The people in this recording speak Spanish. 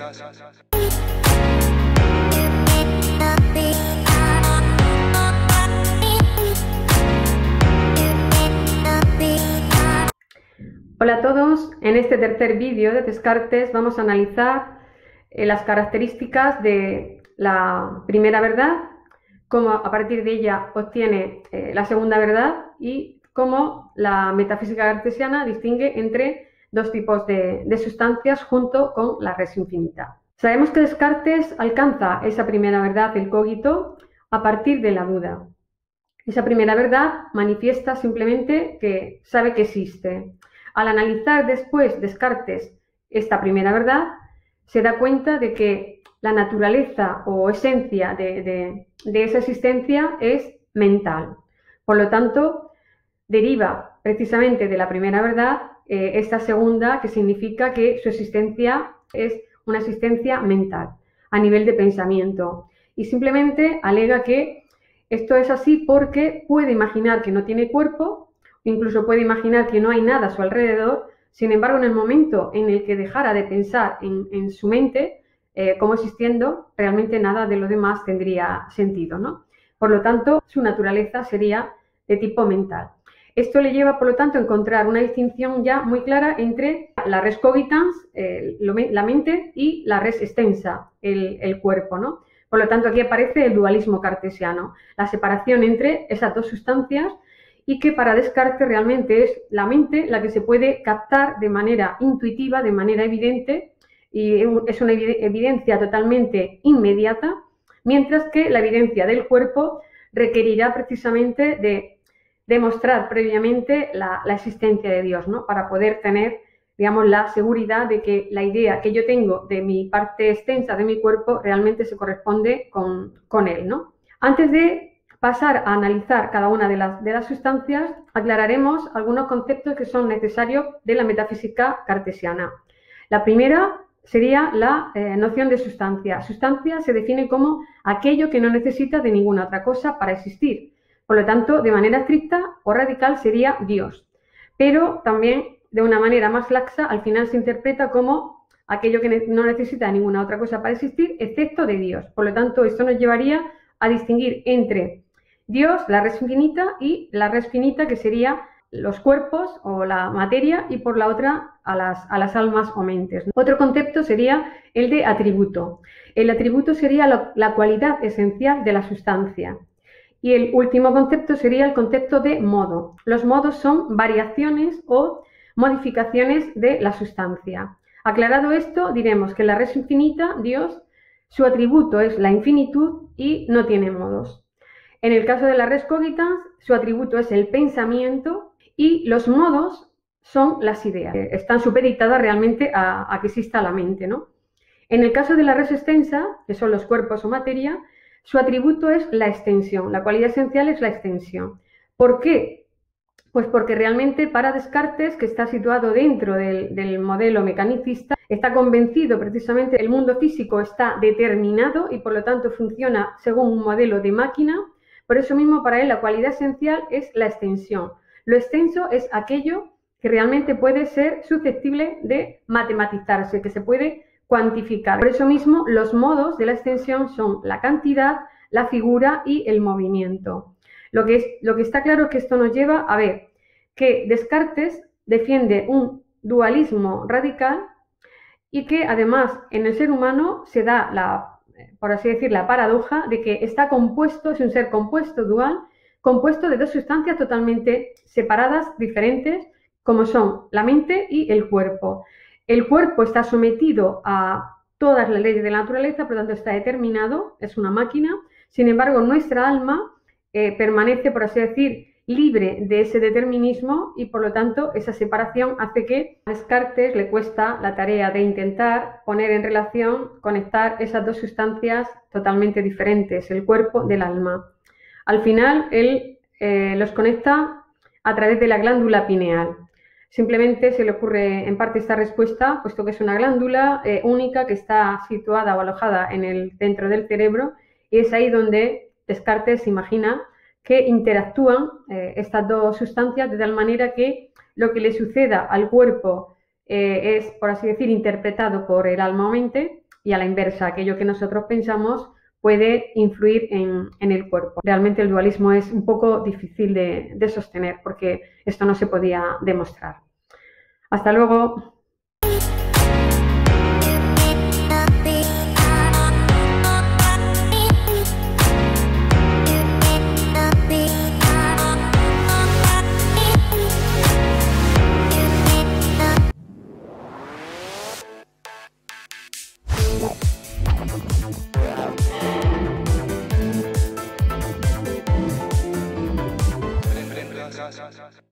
Hola a todos, en este tercer vídeo de Descartes vamos a analizar eh, las características de la primera verdad, cómo a partir de ella obtiene eh, la segunda verdad y cómo la metafísica cartesiana distingue entre dos tipos de, de sustancias junto con la res infinita. Sabemos que Descartes alcanza esa primera verdad del cogito a partir de la duda. Esa primera verdad manifiesta simplemente que sabe que existe. Al analizar después Descartes esta primera verdad, se da cuenta de que la naturaleza o esencia de, esa existencia es mental. Por lo tanto, deriva precisamente de la primera verdad eh, esta segunda, que significa que su existencia es una existencia mental, a nivel de pensamiento. Y simplemente alega que esto es así porque puede imaginar que no tiene cuerpo incluso puede imaginar que no hay nada a su alrededor, sin embargo, en el momento en el que dejara de pensar en, su mente eh, como existiendo, realmente nada de lo demás tendría sentido, ¿no? Por lo tanto, su naturaleza sería de tipo mental. Esto le lleva, por lo tanto, a encontrar una distinción ya muy clara entre la res cogitans, la mente, y la res extensa, el, cuerpo, ¿no? Por lo tanto, aquí aparece el dualismo cartesiano, la separación entre esas dos sustancias y que para Descartes realmente es la mente la que se puede captar de manera intuitiva, de manera evidente, y es una evidencia totalmente inmediata, mientras que la evidencia del cuerpo requerirá precisamente de demostrar previamente la, existencia de Dios, ¿no? Para poder tener, digamos, la seguridad de que la idea que yo tengo de mi parte extensa de mi cuerpo realmente se corresponde con, con él, ¿no? Antes de pasar a analizar cada una de las, de las sustancias, aclararemos algunos conceptos que son necesarios de la metafísica cartesiana. La primera sería la eh, noción de sustancia. Sustancia se define como aquello que no necesita de ninguna otra cosa para existir. Por lo tanto, de manera estricta o radical sería Dios. Pero también de una manera más laxa, al final se interpreta como aquello que no necesita ninguna otra cosa para existir, excepto de Dios. Por lo tanto, esto nos llevaría a distinguir entre Dios, la res finita, y la res finita, que sería los cuerpos o la materia, y por la otra a las almas o mentes. Otro concepto sería el de atributo. El atributo sería la cualidad esencial de la sustancia. Y el último concepto sería el concepto de modo. Los modos son variaciones o modificaciones de la sustancia. Aclarado esto, diremos que la res infinita, Dios, su atributo es la infinitud y no tiene modos. En el caso de la res cogitans, su atributo es el pensamiento y los modos son las ideas. Están supeditadas realmente a, que exista la mente, ¿no? En el caso de la res extensa, que son los cuerpos o materia, su atributo es la extensión. La cualidad esencial es la extensión. ¿Por qué? Pues porque realmente para Descartes, que está situado dentro del, del, modelo mecanicista, está convencido precisamente el mundo físico está determinado y por lo tanto funciona según un modelo de máquina por eso mismo para él la cualidad esencial es la extensión. Lo extenso es aquello que realmente puede ser susceptible de matematizarse, que se puede Por eso mismo los modos de la extensión son la cantidad, la figura y el movimiento. Lo que, es, lo que está claro es que esto nos lleva a ver que Descartes defiende un dualismo radical y que además en el ser humano se da la por así decir, la paradoja de que está compuesto, es un ser compuesto dual, compuesto de dos sustancias totalmente separadas, diferentes, como son la mente y el cuerpo. El cuerpo está sometido a todas las leyes de la naturaleza, por lo tanto está determinado, es una máquina. Sin embargo, nuestra alma eh, permanece, por así decir, libre de ese determinismo y por lo tanto esa separación hace que a Descartes le cuesta la tarea de intentar poner en relación, conectar esas dos sustancias totalmente diferentes, el cuerpo del alma. Al final él eh, los conecta a través de la glándula pineal. Simplemente se le ocurre en parte esta respuesta, puesto que es una glándula eh, única que está situada o alojada en el centro del cerebro y es ahí donde Descartes imagina que interactúan eh, estas dos sustancias de tal manera que lo que le suceda al cuerpo eh, es, por así decir, interpretado por el alma o mente y a la inversa, aquello que nosotros pensamos puede influir en, el cuerpo. Realmente el dualismo es un poco difícil de, sostener porque esto no se podía demostrar. Hasta luego.